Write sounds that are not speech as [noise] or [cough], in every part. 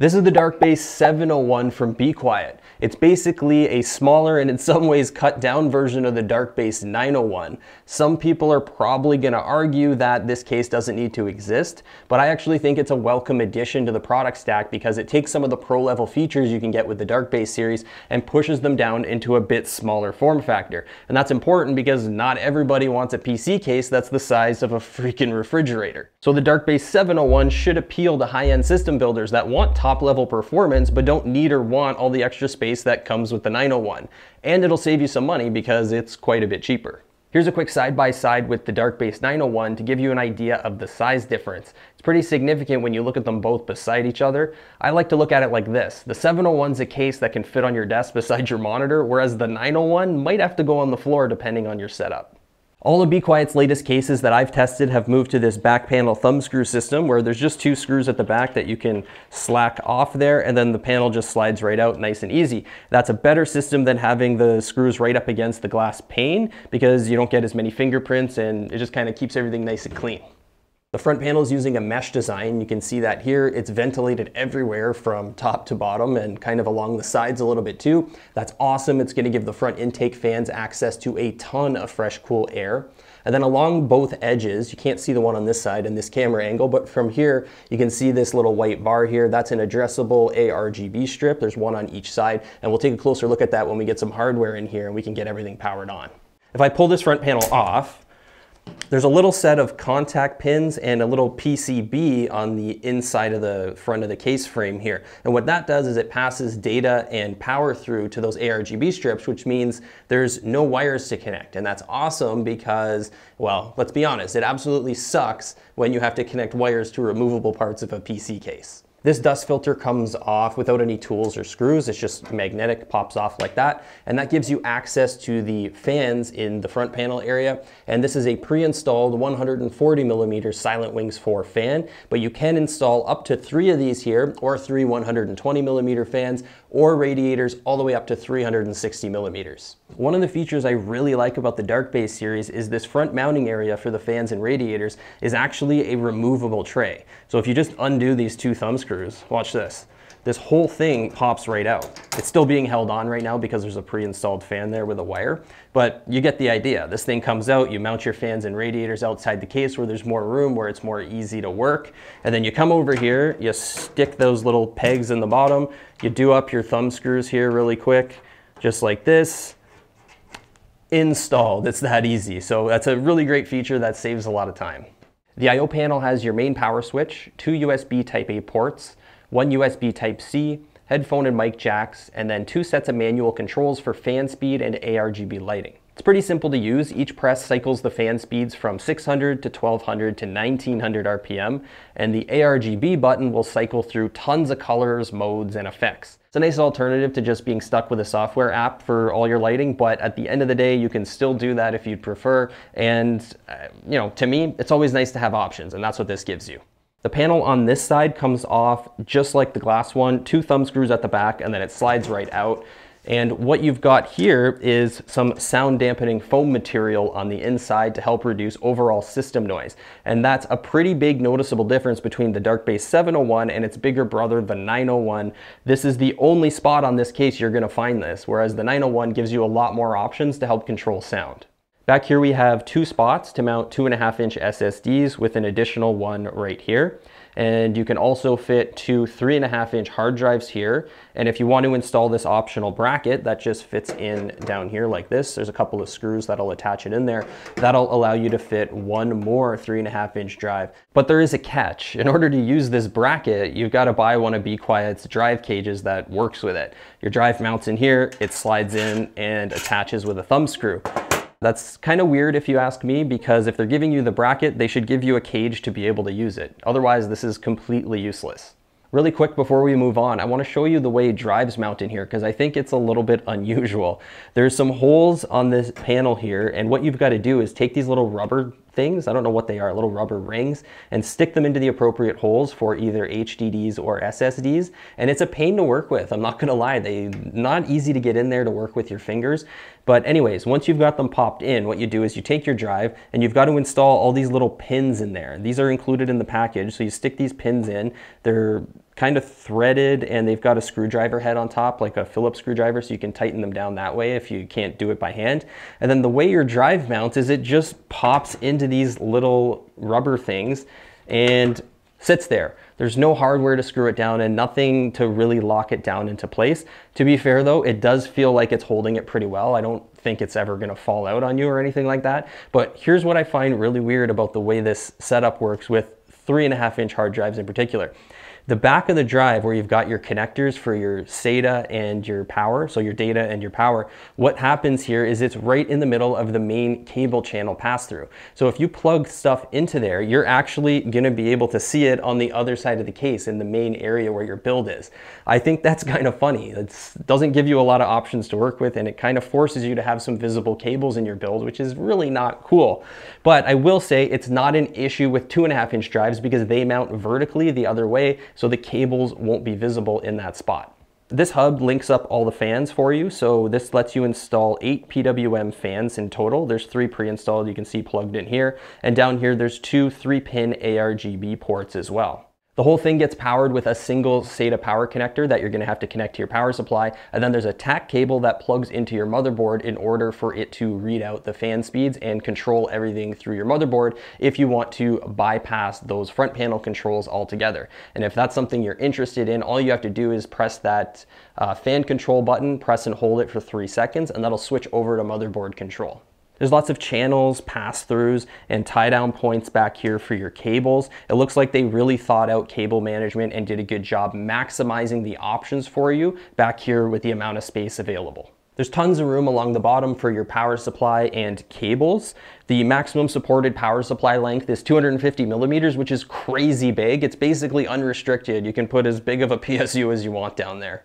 This is the Dark Darkbase 701 from Be Quiet. It's basically a smaller and in some ways cut down version of the Dark Darkbase 901. Some people are probably going to argue that this case doesn't need to exist, but I actually think it's a welcome addition to the product stack because it takes some of the pro level features you can get with the Dark Darkbase series and pushes them down into a bit smaller form factor. And that's important because not everybody wants a PC case that's the size of a freaking refrigerator. So the Dark Darkbase 701 should appeal to high-end system builders that want level performance but don't need or want all the extra space that comes with the 901. And it'll save you some money because it's quite a bit cheaper. Here's a quick side-by-side -side with the Dark Base 901 to give you an idea of the size difference. It's pretty significant when you look at them both beside each other. I like to look at it like this. The 701's a case that can fit on your desk beside your monitor, whereas the 901 might have to go on the floor depending on your setup. All of Be Quiet's latest cases that I've tested have moved to this back panel thumb screw system where there's just two screws at the back that you can slack off there and then the panel just slides right out nice and easy. That's a better system than having the screws right up against the glass pane because you don't get as many fingerprints and it just kind of keeps everything nice and clean. The front panel is using a mesh design. You can see that here. It's ventilated everywhere from top to bottom and kind of along the sides a little bit too. That's awesome. It's gonna give the front intake fans access to a ton of fresh, cool air. And then along both edges, you can't see the one on this side in this camera angle, but from here, you can see this little white bar here. That's an addressable ARGB strip. There's one on each side. And we'll take a closer look at that when we get some hardware in here and we can get everything powered on. If I pull this front panel off, there's a little set of contact pins and a little PCB on the inside of the front of the case frame here. And what that does is it passes data and power through to those ARGB strips, which means there's no wires to connect. And that's awesome because, well, let's be honest, it absolutely sucks when you have to connect wires to removable parts of a PC case. This dust filter comes off without any tools or screws. It's just magnetic, pops off like that. And that gives you access to the fans in the front panel area. And this is a pre-installed 140 millimeter Silent Wings 4 fan, but you can install up to three of these here or three 120 millimeter fans or radiators all the way up to 360 millimeters. One of the features I really like about the Dark Base series is this front mounting area for the fans and radiators is actually a removable tray. So if you just undo these two thumb screws, watch this, this whole thing pops right out. It's still being held on right now because there's a pre-installed fan there with a wire, but you get the idea. This thing comes out, you mount your fans and radiators outside the case where there's more room, where it's more easy to work. And then you come over here, you stick those little pegs in the bottom, you do up your thumb screws here really quick, just like this, installed. It's that easy. So that's a really great feature that saves a lot of time. The I.O. panel has your main power switch, two USB Type-A ports, one USB Type-C, headphone and mic jacks, and then two sets of manual controls for fan speed and ARGB lighting. It's pretty simple to use. Each press cycles the fan speeds from 600 to 1200 to 1900 RPM, and the ARGB button will cycle through tons of colors, modes, and effects. It's a nice alternative to just being stuck with a software app for all your lighting, but at the end of the day, you can still do that if you'd prefer. And, uh, you know, to me, it's always nice to have options, and that's what this gives you. The panel on this side comes off just like the glass one, two thumb screws at the back, and then it slides right out. And what you've got here is some sound dampening foam material on the inside to help reduce overall system noise. And that's a pretty big noticeable difference between the Dark Base 701 and its bigger brother, the 901. This is the only spot on this case you're gonna find this, whereas the 901 gives you a lot more options to help control sound. Back here we have two spots to mount two and a half inch SSDs with an additional one right here. And you can also fit two three and a half inch hard drives here. And if you want to install this optional bracket that just fits in down here like this, there's a couple of screws that'll attach it in there. That'll allow you to fit one more three and a half inch drive. But there is a catch. In order to use this bracket, you've got to buy one of Be Quiet's drive cages that works with it. Your drive mounts in here, it slides in and attaches with a thumb screw. That's kind of weird if you ask me, because if they're giving you the bracket, they should give you a cage to be able to use it. Otherwise, this is completely useless. Really quick before we move on, I want to show you the way drives mount in here because I think it's a little bit unusual. There's some holes on this panel here and what you've got to do is take these little rubber things, I don't know what they are, little rubber rings, and stick them into the appropriate holes for either HDDs or SSDs. And it's a pain to work with, I'm not gonna lie. They not easy to get in there to work with your fingers. But anyways, once you've got them popped in, what you do is you take your drive and you've got to install all these little pins in there. These are included in the package, so you stick these pins in. They're kind of threaded and they've got a screwdriver head on top, like a Phillips screwdriver, so you can tighten them down that way if you can't do it by hand. And then the way your drive mounts is it just pops into these little rubber things and sits there. There's no hardware to screw it down and nothing to really lock it down into place. To be fair though, it does feel like it's holding it pretty well. I don't think it's ever gonna fall out on you or anything like that. But here's what I find really weird about the way this setup works with three and a half inch hard drives in particular. The back of the drive where you've got your connectors for your SATA and your power, so your data and your power, what happens here is it's right in the middle of the main cable channel pass through. So if you plug stuff into there, you're actually gonna be able to see it on the other side of the case in the main area where your build is. I think that's kind of funny. It doesn't give you a lot of options to work with and it kind of forces you to have some visible cables in your build, which is really not cool. But I will say it's not an issue with two and a half inch drives because they mount vertically the other way so the cables won't be visible in that spot. This hub links up all the fans for you, so this lets you install eight PWM fans in total. There's three pre-installed, you can see plugged in here, and down here there's two three-pin ARGB ports as well. The whole thing gets powered with a single SATA power connector that you're gonna have to connect to your power supply. And then there's a tach cable that plugs into your motherboard in order for it to read out the fan speeds and control everything through your motherboard if you want to bypass those front panel controls altogether. And if that's something you're interested in, all you have to do is press that uh, fan control button, press and hold it for three seconds, and that'll switch over to motherboard control. There's lots of channels, pass-throughs, and tie-down points back here for your cables. It looks like they really thought out cable management and did a good job maximizing the options for you back here with the amount of space available. There's tons of room along the bottom for your power supply and cables. The maximum supported power supply length is 250 millimeters, which is crazy big. It's basically unrestricted. You can put as big of a [laughs] PSU as you want down there.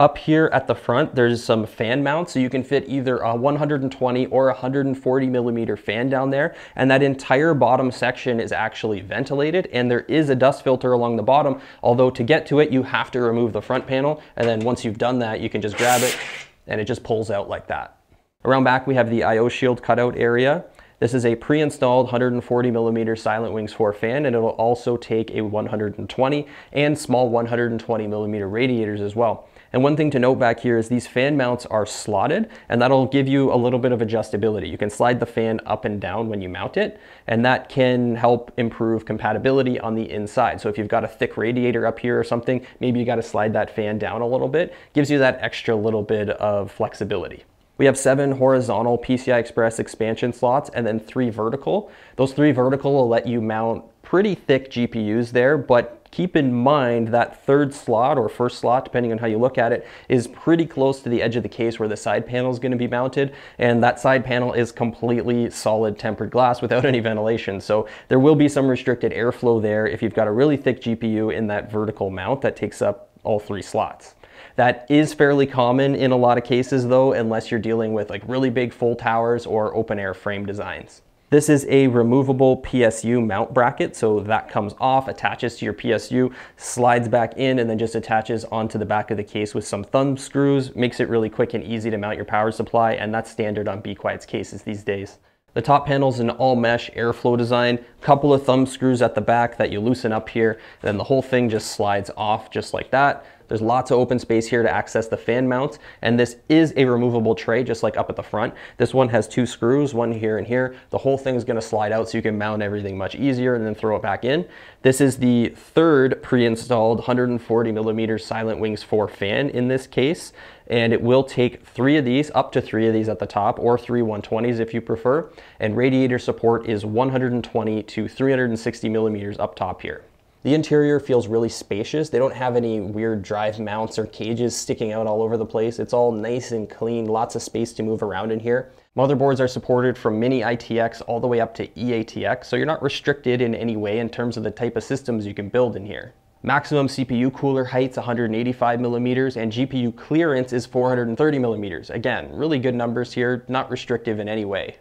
Up here at the front, there's some fan mounts, so you can fit either a 120 or 140 millimeter fan down there, and that entire bottom section is actually ventilated, and there is a dust filter along the bottom, although to get to it, you have to remove the front panel, and then once you've done that, you can just grab it, and it just pulls out like that. Around back, we have the IO shield cutout area. This is a pre-installed 140 millimeter Silent Wings 4 fan, and it'll also take a 120 and small 120 millimeter radiators as well. And one thing to note back here is these fan mounts are slotted and that'll give you a little bit of adjustability. You can slide the fan up and down when you mount it and that can help improve compatibility on the inside. So if you've got a thick radiator up here or something, maybe you gotta slide that fan down a little bit, gives you that extra little bit of flexibility. We have seven horizontal PCI Express expansion slots and then three vertical. Those three vertical will let you mount pretty thick GPUs there, but keep in mind that third slot or first slot, depending on how you look at it, is pretty close to the edge of the case where the side panel is going to be mounted. And that side panel is completely solid tempered glass without [laughs] any ventilation. So there will be some restricted airflow there if you've got a really thick GPU in that vertical mount that takes up all three slots. That is fairly common in a lot of cases though, unless you're dealing with like really big full towers or open air frame designs. This is a removable PSU mount bracket, so that comes off, attaches to your PSU, slides back in, and then just attaches onto the back of the case with some thumb screws, makes it really quick and easy to mount your power supply, and that's standard on Be Quiet's cases these days. The top panel is an all mesh airflow design, A couple of thumb screws at the back that you loosen up here, then the whole thing just slides off just like that. There's lots of open space here to access the fan mounts, and this is a removable tray, just like up at the front. This one has two screws, one here and here. The whole thing is gonna slide out so you can mount everything much easier and then throw it back in. This is the third pre-installed 140 millimeter Silent Wings 4 fan in this case, and it will take three of these, up to three of these at the top, or three 120s if you prefer, and radiator support is 120 to 360 millimeters up top here. The interior feels really spacious. They don't have any weird drive mounts or cages sticking out all over the place. It's all nice and clean, lots of space to move around in here. Motherboards are supported from mini ITX all the way up to eATX, so you're not restricted in any way in terms of the type of systems you can build in here. Maximum CPU cooler height's 185 millimeters and GPU clearance is 430 millimeters. Again, really good numbers here, not restrictive in any way.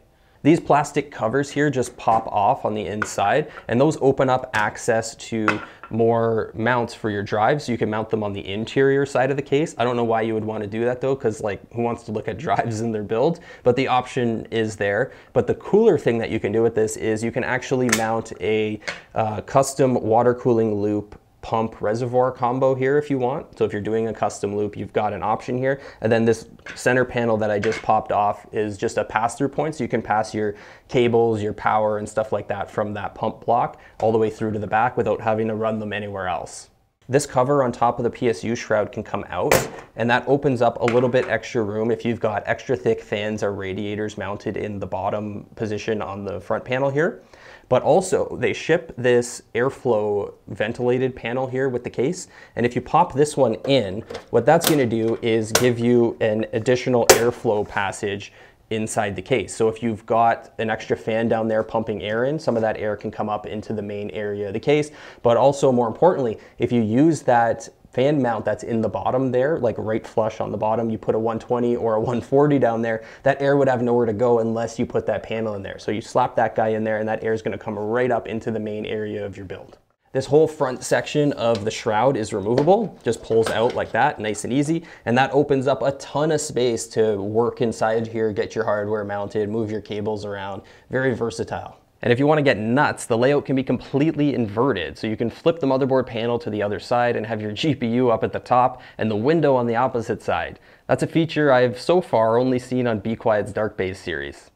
These plastic covers here just pop off on the inside and those open up access to more mounts for your drives. So you can mount them on the interior side of the case. I don't know why you would want to do that though, because like who wants to look at [laughs] drives in their build? But the option is there. But the cooler thing that you can do with this is you can actually mount a uh, custom water cooling loop pump reservoir combo here if you want. So if you're doing a custom loop, you've got an option here. And then this center panel that I just popped off is just a pass-through point. So you can pass your cables, your power and stuff like that from that pump block all the way through to the back without having to run them anywhere else. This cover on top of the PSU shroud can come out and that opens up a little bit extra room if you've got extra thick fans or radiators mounted in the bottom position on the front panel here. But also they ship this airflow ventilated panel here with the case. And if you pop this one in, what that's gonna do is give you an additional airflow passage inside the case. So if you've got an extra fan down there pumping air in, some of that air can come up into the main area of the case. But also more importantly, if you use that fan mount that's in the bottom there, like right flush on the bottom, you put a 120 or a 140 down there, that air would have nowhere to go unless you put that panel in there. So you slap that guy in there and that air is gonna come right up into the main area of your build. This whole front section of the shroud is removable, just pulls out like that, nice and easy. And that opens up a ton of space to work inside here, get your hardware mounted, move your cables around, very versatile. And if you want to get nuts, the layout can be completely inverted. So you can flip the motherboard panel to the other side and have your [laughs] GPU up at the top and the window on the opposite side. That's a feature I've so far only seen on Be Quiet's Dark Base series.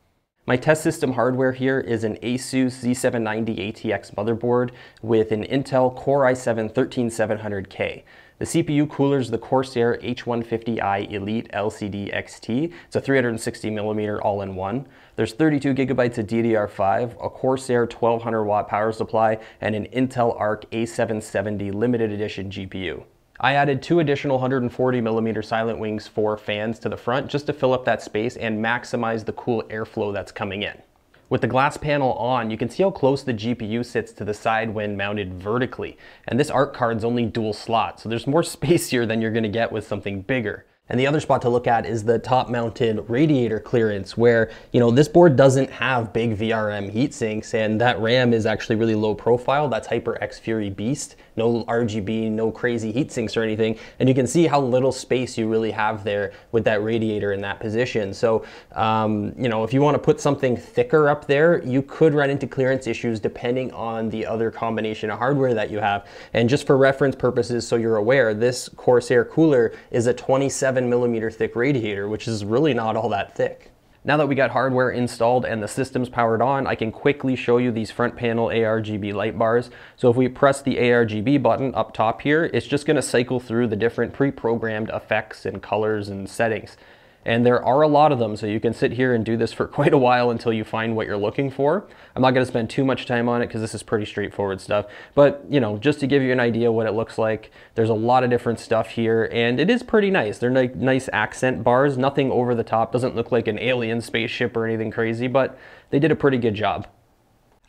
My test system hardware here is an ASUS Z790 ATX motherboard with an Intel Core i7-13700K. The CPU cooler is the Corsair H150i Elite LCD XT. It's a 360 millimeter all-in-one. There's 32 gigabytes of DDR5, a Corsair 1200 watt power supply, and an Intel Arc A770 limited edition GPU. I added two additional 140 millimeter Silent Wings 4 fans to the front just to fill up that space and maximize the cool airflow that's coming in. With the glass panel on, you can see how close the GPU sits to the side when mounted vertically. And this ARC card's only dual slot, so there's more [laughs] space here than you're gonna get with something bigger. And the other spot to look at is the top mounted radiator clearance where, you know, this board doesn't have big VRM heat sinks and that RAM is actually really low profile. That's HyperX Fury Beast no RGB, no crazy heat sinks or anything. And you can see how little space you really have there with that radiator in that position. So, um, you know, if you want to put something thicker up there, you could run into clearance issues depending on the other combination of hardware that you have. And just for reference purposes, so you're aware, this Corsair cooler is a 27 millimeter thick radiator, which is really not all that thick. Now that we got hardware installed and the system's powered on, I can quickly show you these front panel ARGB light bars. So if we press the ARGB button up top here, it's just gonna cycle through the different pre-programmed effects and colors and settings. And there are a lot of them, so you can sit here and do this for [laughs] quite a while until you find what you're looking for. I'm not gonna spend too much time on it because this is pretty straightforward stuff. But, you know, just to give you an idea what it looks like, there's a lot of different stuff here, and it is pretty nice. They're like nice accent bars, nothing over the top, doesn't look like an alien spaceship or anything crazy, but they did a pretty good job.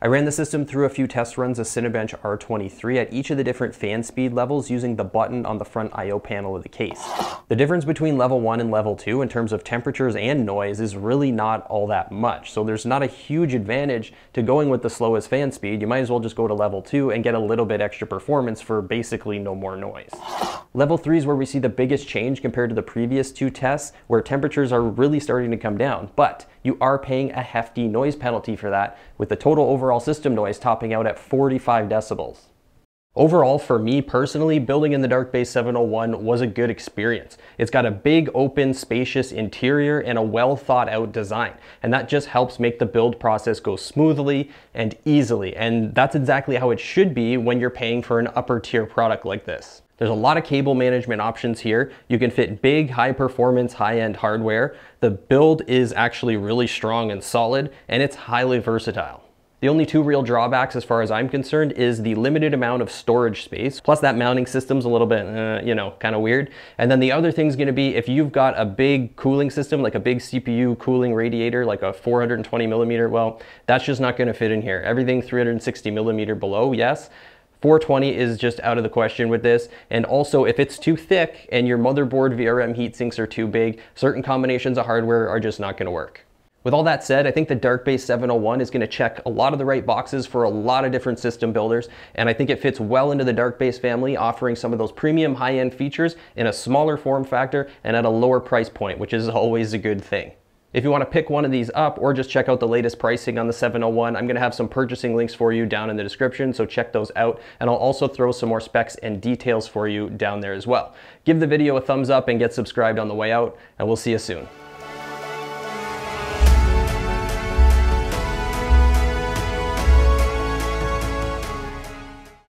I ran the system through a few test runs of Cinebench R23 at each of the different fan speed levels using the button on the front I.O. panel of the case. The difference between level 1 and level 2 in terms of temperatures and noise is really not all that much, so there's not a huge advantage to going with the slowest fan speed. You might as well just go to level 2 and get a little bit extra performance for basically no more noise. Level 3 is where we see the biggest change compared to the previous two tests, where temperatures are really starting to come down, but you are paying a hefty noise penalty for that, with the total overall system noise topping out at 45 decibels. Overall, for me personally, building in the Dark Base 701 was a good experience. It's got a big, open, spacious interior and a well thought out design. And that just helps make the build process go smoothly and easily. And that's exactly how it should be when you're paying for an upper tier product like this. There's a lot of cable management options here. You can fit big, high performance, high end hardware. The build is actually really strong and solid, and it's highly versatile. The only two real drawbacks as far as I'm concerned is the limited amount of storage space, plus that mounting system's a little bit, uh, you know, kind of weird. And then the other thing's gonna be if you've got a big cooling system, like a big CPU cooling radiator, like a 420 millimeter, well, that's just not gonna fit in here. Everything 360 millimeter below, yes, 420 is just out of the question with this. And also, if it's too thick and your motherboard VRM heat sinks are too big, certain combinations of hardware are just not gonna work. With all that said, I think the Dark Base 701 is gonna check a lot of the right boxes for a lot of different system builders, and I think it fits well into the Dark Base family, offering some of those premium high-end features in a smaller form factor and at a lower price point, which is always a good thing. If you want to pick one of these up or just check out the latest pricing on the 701, I'm going to have some purchasing links for you down in the description, so check those out. And I'll also throw some more specs and details for you down there as well. Give the video a thumbs up and get subscribed on the way out, and we'll see you soon.